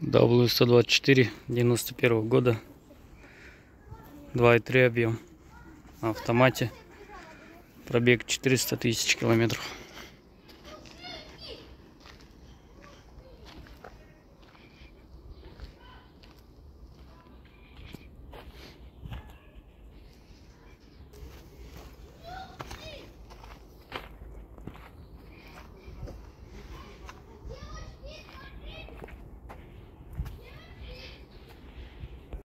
W124 91 года. 2,3 объем на автомате. Пробег 400 тысяч километров.